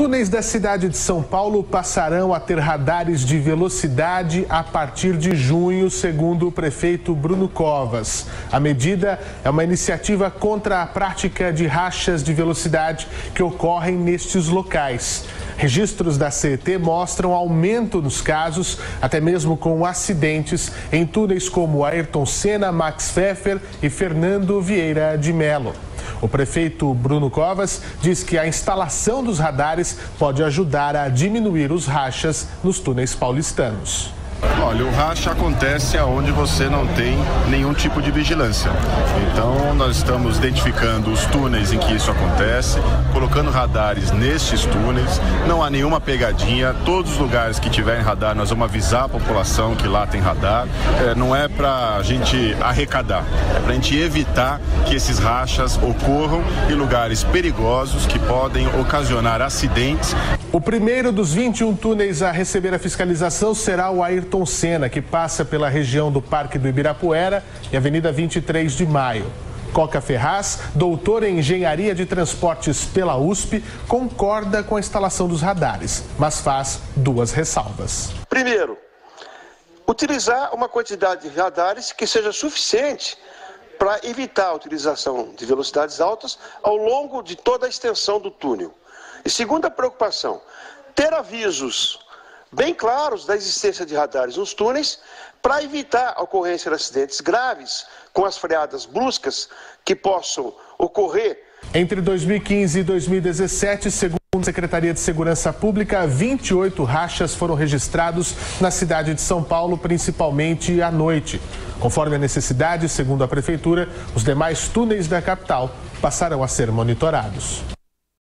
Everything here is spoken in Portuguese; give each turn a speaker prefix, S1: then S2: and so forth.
S1: Túneis da cidade de São Paulo passarão a ter radares de velocidade a partir de junho, segundo o prefeito Bruno Covas. A medida é uma iniciativa contra a prática de rachas de velocidade que ocorrem nestes locais. Registros da CET mostram aumento nos casos, até mesmo com acidentes, em túneis como Ayrton Senna, Max Pfeffer e Fernando Vieira de Mello. O prefeito Bruno Covas diz que a instalação dos radares pode ajudar a diminuir os rachas nos túneis paulistanos.
S2: Olha, o racha acontece aonde você não tem nenhum tipo de vigilância. Então, nós estamos identificando os túneis em que isso acontece, colocando radares nestes túneis. Não há nenhuma pegadinha. Todos os lugares que tiverem radar, nós vamos avisar a população que lá tem radar. É, não é para a gente arrecadar, é para a gente evitar que esses rachas ocorram em lugares perigosos que podem ocasionar acidentes.
S1: O primeiro dos 21 túneis a receber a fiscalização será o Ayrton Ayrton Senna, que passa pela região do Parque do Ibirapuera e Avenida 23 de Maio. Coca Ferraz, doutor em Engenharia de Transportes pela USP, concorda com a instalação dos radares, mas faz duas ressalvas.
S3: Primeiro, utilizar uma quantidade de radares que seja suficiente para evitar a utilização de velocidades altas ao longo de toda a extensão do túnel. E segunda preocupação, ter avisos bem claros da existência de radares nos túneis para evitar a ocorrência de acidentes graves com as freadas bruscas que possam ocorrer.
S1: Entre 2015 e 2017, segundo a Secretaria de Segurança Pública, 28 rachas foram registrados na cidade de São Paulo, principalmente à noite. Conforme a necessidade, segundo a Prefeitura, os demais túneis da capital passarão a ser monitorados.